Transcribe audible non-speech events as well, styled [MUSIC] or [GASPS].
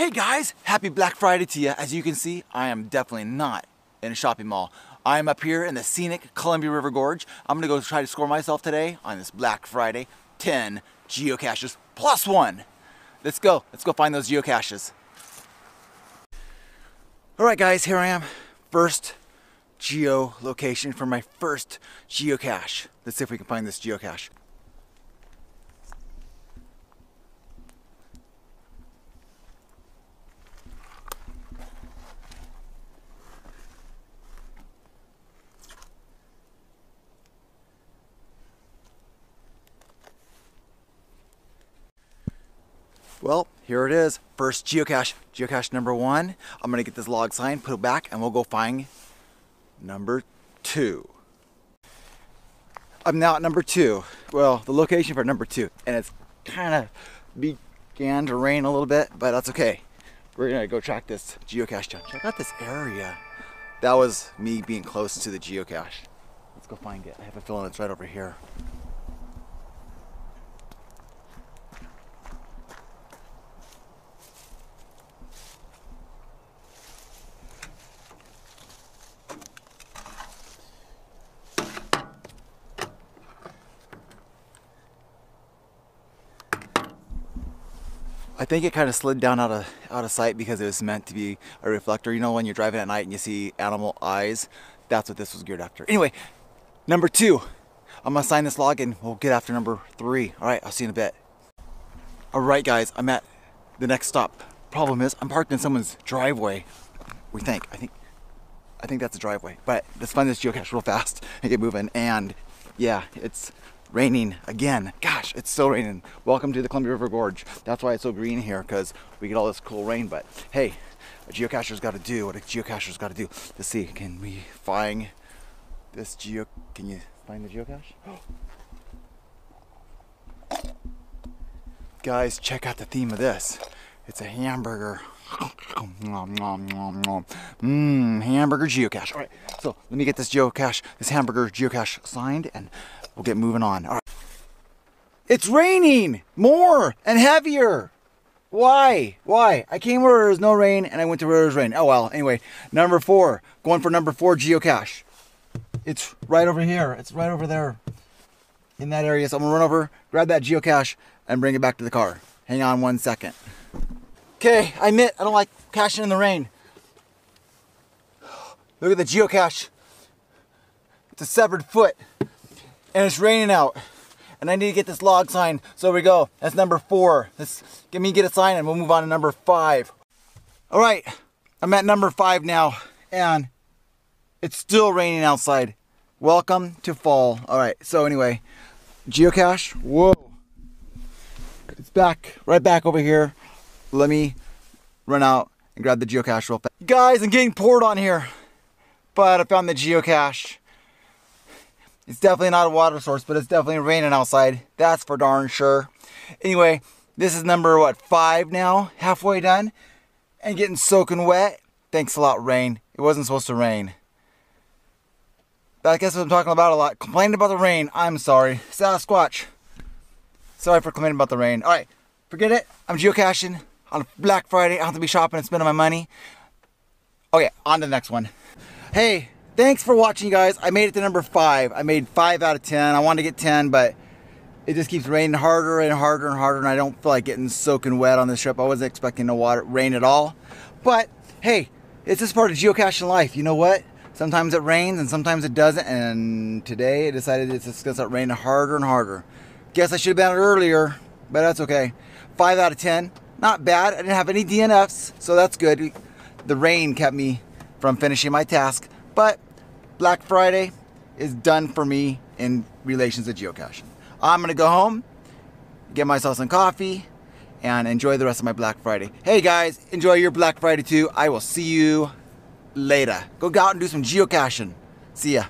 Hey guys, happy Black Friday to you. As you can see, I am definitely not in a shopping mall. I am up here in the scenic Columbia River Gorge. I'm gonna go try to score myself today on this Black Friday 10 geocaches plus one. Let's go, let's go find those geocaches. All right guys, here I am. First geolocation for my first geocache. Let's see if we can find this geocache. Well, here it is. First geocache, geocache number one. I'm gonna get this log sign, put it back, and we'll go find number two. I'm now at number two. Well, the location for number two, and it's kind of began to rain a little bit, but that's okay. We're gonna go track this geocache down. Check out this area. That was me being close to the geocache. Let's go find it. I have a feeling it's right over here. I think it kind of slid down out of out of sight because it was meant to be a reflector. You know when you're driving at night and you see animal eyes? That's what this was geared after. Anyway, number two. I'm gonna sign this log and we'll get after number three. All right, I'll see you in a bit. All right, guys, I'm at the next stop. Problem is, I'm parked in someone's driveway. We think. I think. I think that's a driveway. But let's find this geocache real fast and get moving. And yeah, it's raining again. Gosh, it's still raining. Welcome to the Columbia River Gorge. That's why it's so green here because we get all this cool rain. But hey, a geocacher's got to do what a geocacher's got to do. Let's see, can we find this geo? Can you find the geocache? [GASPS] Guys, check out the theme of this. It's a hamburger. [LAUGHS] Mmm, hamburger geocache. All right, so let me get this geocache, this hamburger geocache signed, and we'll get moving on. All right. It's raining more and heavier. Why? Why? I came where there was no rain and I went to where there was rain. Oh well, anyway, number four. Going for number four geocache. It's right over here. It's right over there in that area. So I'm gonna run over, grab that geocache, and bring it back to the car. Hang on one second. Okay, I admit I don't like caching in the rain. Look at the geocache. It's a severed foot and it's raining out. And I need to get this log sign. So we go. That's number four. Let's get me get a sign and we'll move on to number five. All right, I'm at number five now and it's still raining outside. Welcome to fall. All right, so anyway, geocache, whoa. It's back, right back over here. Let me run out and grab the geocache real fast. Guys, I'm getting poured on here, but I found the geocache. It's definitely not a water source, but it's definitely raining outside. That's for darn sure. Anyway, this is number, what, five now? Halfway done. And getting soaking wet. Thanks a lot, rain. It wasn't supposed to rain. I guess what I'm talking about a lot. Complaining about the rain. I'm sorry. Sasquatch. Sorry for complaining about the rain. All right, forget it. I'm geocaching on Black Friday. I don't have to be shopping and spending my money. Okay, on to the next one. Hey, thanks for watching, guys. I made it to number five. I made five out of 10. I wanted to get 10, but it just keeps raining harder and harder and harder, and I don't feel like getting soaking wet on this trip. I wasn't expecting no water, rain at all. But hey, it's just part of geocaching life. You know what? Sometimes it rains and sometimes it doesn't, and today I decided it's just gonna start raining harder and harder. Guess I should have been out earlier, but that's okay. Five out of 10. Not bad. I didn't have any DNFs, so that's good. The rain kept me from finishing my task, but Black Friday is done for me in relations to geocaching. I'm gonna go home, get myself some coffee, and enjoy the rest of my Black Friday. Hey guys, enjoy your Black Friday too. I will see you later. Go out and do some geocaching. See ya.